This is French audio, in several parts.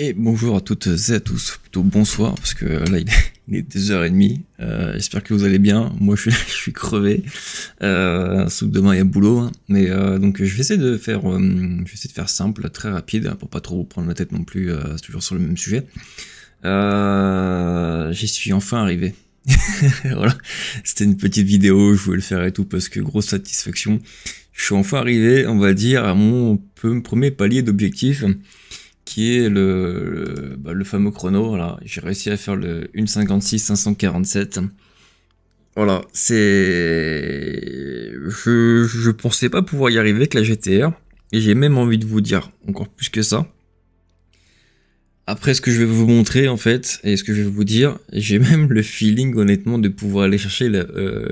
Et bonjour à toutes et à tous, plutôt bonsoir, parce que là il est 2h30, euh, j'espère que vous allez bien, moi je suis, je suis crevé, euh, demain il y a boulot, hein. mais euh, donc je vais essayer de faire euh, je vais essayer de faire simple, très rapide, pour pas trop vous prendre la tête non plus, euh, c'est toujours sur le même sujet. J'y suis enfin arrivé. voilà, c'était une petite vidéo, je voulais le faire et tout, parce que grosse satisfaction. Je suis enfin arrivé, on va dire, à mon premier palier d'objectif qui est le, le, bah, le fameux chrono. Voilà, j'ai réussi à faire le 1.56 547. Voilà, c'est, je, je pensais pas pouvoir y arriver avec la GTR, et j'ai même envie de vous dire encore plus que ça. Après ce que je vais vous montrer en fait, et ce que je vais vous dire, j'ai même le feeling honnêtement de pouvoir aller chercher la, euh,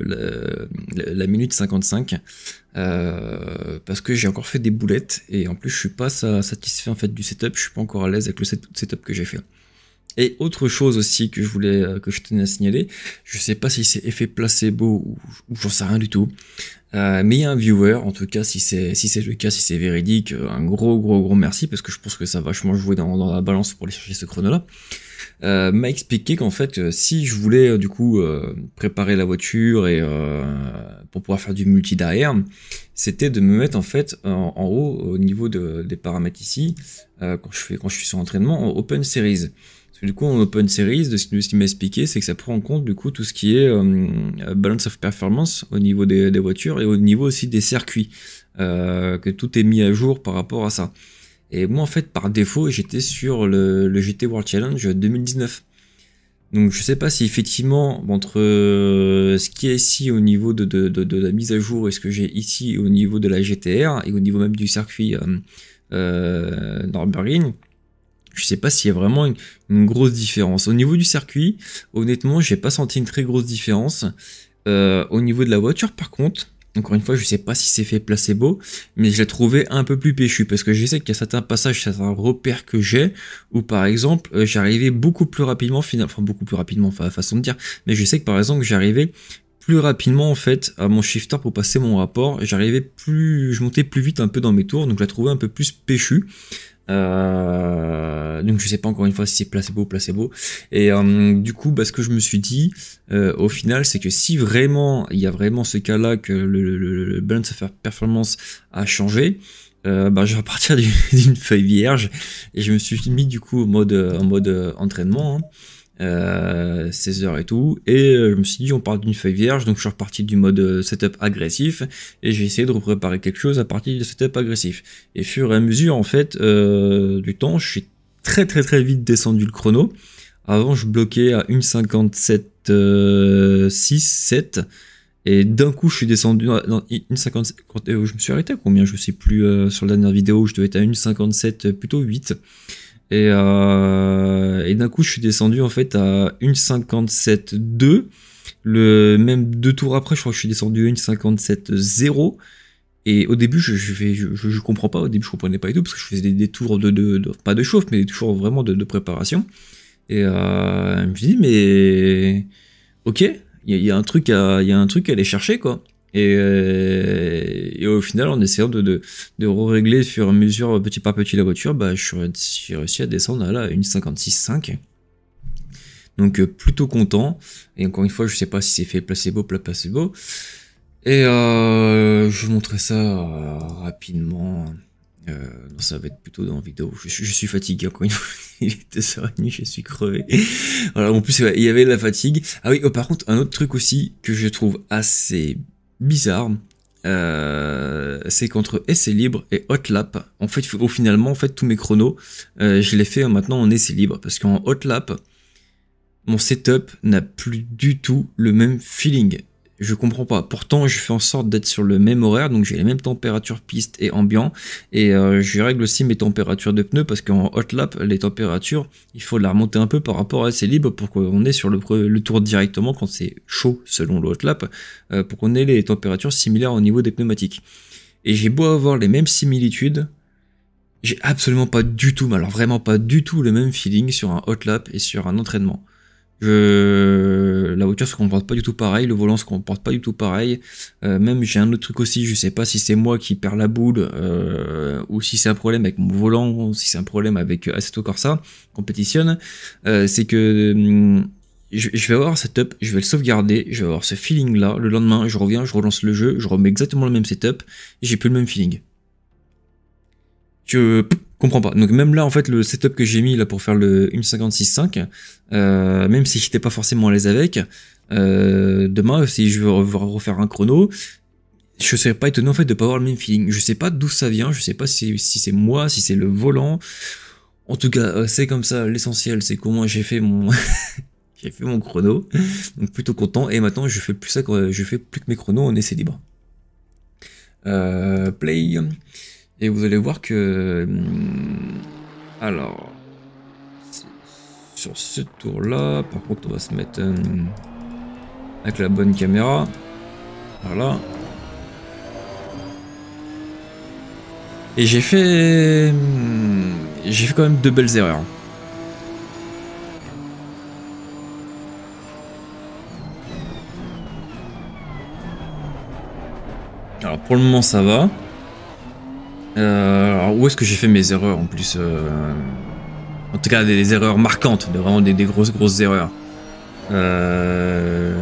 la, la minute 55 euh, parce que j'ai encore fait des boulettes et en plus je suis pas satisfait en fait du setup, je suis pas encore à l'aise avec le setup que j'ai fait. Et autre chose aussi que je voulais euh, que je tenais à signaler, je sais pas si c'est effet placebo ou, ou j'en sais rien du tout, euh, mais il y a un viewer, en tout cas si c'est si c'est le cas, si c'est véridique, euh, un gros gros gros merci parce que je pense que ça va vachement jouer dans, dans la balance pour aller chercher ce chrono là. Euh, m'a expliqué qu'en fait si je voulais euh, du coup préparer la voiture et pour pouvoir faire du multi derrière, c'était de me mettre en fait en, en haut au niveau de, des paramètres ici quand je fais quand je suis sur entraînement en open series. Du coup, en Open Series, de ce qu'il m'a expliqué, c'est que ça prend en compte du coup tout ce qui est euh, balance of performance au niveau des, voitures et au niveau aussi des circuits, euh, que tout est mis à jour par rapport à ça. Et moi, en fait, par défaut, j'étais sur le, GT World Challenge 2019. Donc, je sais pas si effectivement, entre euh, ce qui est ici au niveau de, la mise à jour et ce que j'ai ici au niveau de la GTR et au niveau même du circuit euh, Nürburgring, je sais pas s'il y a vraiment une, grosse différence. Au niveau du circuit, honnêtement, j'ai pas senti une très grosse différence. Euh, au niveau de la voiture, par contre, encore une fois, je sais pas si c'est fait placebo, mais je l'ai trouvé un peu plus péchu parce que je sais qu'il y a certains passages, certains repères que j'ai où par exemple, euh, j'arrivais beaucoup plus rapidement, enfin beaucoup plus rapidement, enfin façon de dire, mais je sais que par exemple, j'arrivais plus rapidement en fait à mon shifter pour passer mon rapport, j'arrivais plus, je montais plus vite un peu dans mes tours, donc je la trouvais un peu plus péchu. Euh, donc je sais pas encore une fois si c'est placebo ou placebo. Et euh, du coup, bah, ce que je me suis dit euh, au final, c'est que si vraiment il y a vraiment ce cas-là que le, le, le balance of performance a changé, euh, bah, je vais partir d'une feuille vierge et je me suis mis du coup en mode en mode entraînement. Hein euh, 16 heures et tout, et euh, je me suis dit on part d'une feuille vierge, donc je suis reparti du mode euh, setup agressif, et j'ai essayé de préparer quelque chose à partir de setup agressif. Et fur et à mesure en fait euh, du temps, je suis très très très vite descendu le chrono. Avant je bloquais à 1.57 euh, 6, 7, et d'un coup je suis descendu dans 1.57, je me suis arrêté à combien, je sais plus euh, sur la dernière vidéo, je devais être à 1.57 plutôt 8. Et, euh, et d'un coup, je suis descendu en fait à 1,57,2. Le même deux tours après, je crois que je suis descendu à 1,57,0. Et au début, je, je, je, je, comprends pas. Au début, je comprenais pas du tout parce que je faisais des, tours de, de, de, pas de chauffe, mais des tours vraiment de, de préparation. Et euh, je me suis dit, mais ok, il y, y, a un truc à, il y a un truc à aller chercher quoi. Et, euh, et, au final, en essayant de, de, de régler à mesure, petit par petit, la voiture, bah, suis réussi à descendre à là, une 56.5. Donc euh, plutôt content. Et encore une fois, je sais pas si c'est fait placebo, placebo. Et euh, je vous montrerai ça rapidement. Non, ça va être plutôt dans la vidéo. Je, suis fatigué encore une fois. Il est 2h30, je suis crevé. voilà, en plus, il y avait la fatigue. Ah oui, oh, par contre, un autre truc aussi que je trouve assez bizarre, euh, c'est qu'entre essai libre et hotlap, en fait, au finalement, en fait, tous mes chronos, euh, je les fais maintenant en essai libre, parce qu'en hotlap, mon setup n'a plus du tout le même feeling. Je comprends pas. Pourtant, je fais en sorte d'être sur le même horaire, donc j'ai les mêmes températures piste et ambiant, et euh, je règle aussi mes températures de pneus parce qu'en hot lap, les températures, il faut la remonter un peu par rapport à ces libres pour qu'on ait sur le, le, tour directement quand c'est chaud selon le hot lap, euh, pour qu'on ait les températures similaires au niveau des pneumatiques. Et j'ai beau avoir les mêmes similitudes, j'ai absolument pas du tout, mais alors vraiment pas du tout le même feeling sur un hot lap et sur un entraînement. Je... La voiture se comporte pas du tout pareil, le volant se comporte pas du tout pareil. Euh, même j'ai un autre truc aussi, je sais pas si c'est moi qui perds la boule euh, ou si c'est un problème avec mon volant, si c'est un problème avec Assetto Corsa compétitionne. Euh, c'est que hum, je, vais avoir un setup, je vais le sauvegarder, je vais avoir ce feeling là. Le lendemain, je reviens, je relance le jeu, je remets exactement le même setup et j'ai plus le même feeling. Je comprends pas. Donc même là, en fait, le setup que j'ai mis là pour faire le 1.56.5, euh, même si j'étais pas forcément à l'aise avec, euh, demain, si je veux refaire un chrono, je serais pas étonné en fait de pas avoir le même feeling. Je sais pas d'où ça vient, je sais pas si, si c'est moi, si c'est le volant. En tout cas, euh, c'est comme ça. L'essentiel, c'est comment j'ai fait mon j'ai fait mon chrono, donc plutôt content. Et maintenant, je fais plus ça, je fais plus que mes chronos en essai libre. Euh, play. Et vous allez voir que... Hum, alors... Sur ce tour-là, par contre, on va se mettre hum, avec la bonne caméra. Voilà. Et j'ai fait... Hum, j'ai fait quand même deux belles erreurs. Alors pour le moment ça va. Euh, alors où est-ce que j'ai fait mes erreurs en plus euh, En tout cas, des, erreurs marquantes, vraiment des, grosses, grosses erreurs. Euh,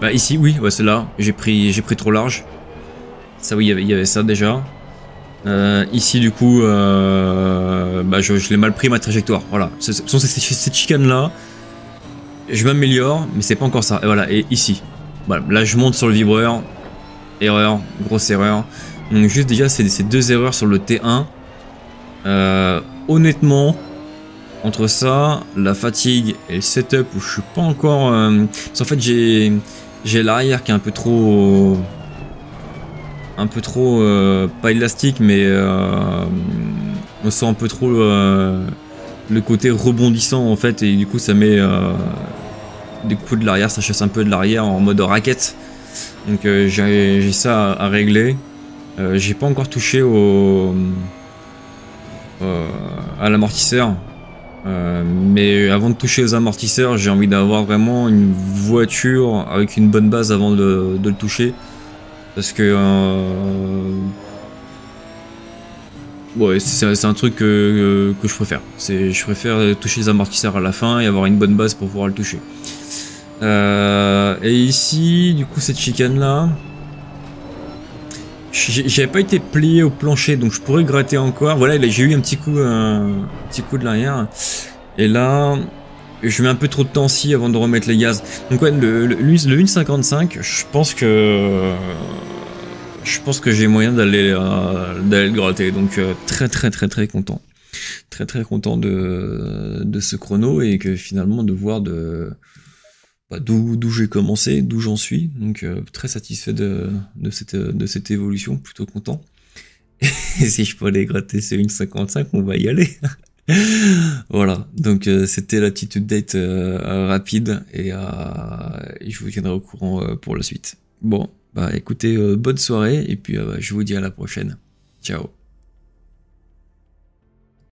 bah ici, oui, ouais, c'est là. J'ai pris, pris trop large. Ça, oui, il y avait ça déjà. ici, du coup, bah, je, l'ai mal pris ma trajectoire. Voilà. Ce sont cette chicane-là. Je m'améliore, mais c'est pas encore ça. Et voilà, et ici. Là, je monte sur le vibreur. Erreur, grosse erreur. Donc juste déjà ces, ces deux erreurs sur le T1. Euh, honnêtement, entre ça, la fatigue et le setup où je suis pas encore... Euh, parce fait j'ai j'ai l'arrière qui est un peu trop... Un peu trop... Euh, pas élastique mais... Euh, on sent un peu trop le côté rebondissant en fait et du coup ça met des coups de l'arrière, ça chasse un peu de l'arrière en mode raquette. Donc j'ai ça à régler. Euh, j'ai pas encore touché au euh, à l'amortisseur. Euh, mais avant de toucher aux amortisseurs, j'ai envie d'avoir vraiment une voiture avec une bonne base avant de, le toucher. Parce que ouais, c'est un truc que, que je préfère. Je préfère toucher les amortisseurs à la fin et avoir une bonne base pour pouvoir le toucher. et ici, du coup, cette chicane là, j'avais pas été plié au plancher, donc je pourrais gratter encore. Voilà, j'ai eu un petit coup, un petit coup de l'arrière. Et là, je mets un peu trop de temps ici avant de remettre les gaz. Donc ouais, le 1.55, je pense que je pense que j'ai moyen d'aller euh, d'aller le gratter. Donc euh, très très très très content, très très content de de ce chrono et que finalement de voir de bah, d'où j'ai commencé, d'où j'en suis. Donc euh, très satisfait de, cette, évolution, plutôt content. Et si je peux aller gratter ce 1.55, on va y aller. voilà, donc euh, c'était la petite update euh, rapide et, je vous tiendrai au courant pour la suite. Bon, bah écoutez, bonne soirée et puis je vous dis à la prochaine. Ciao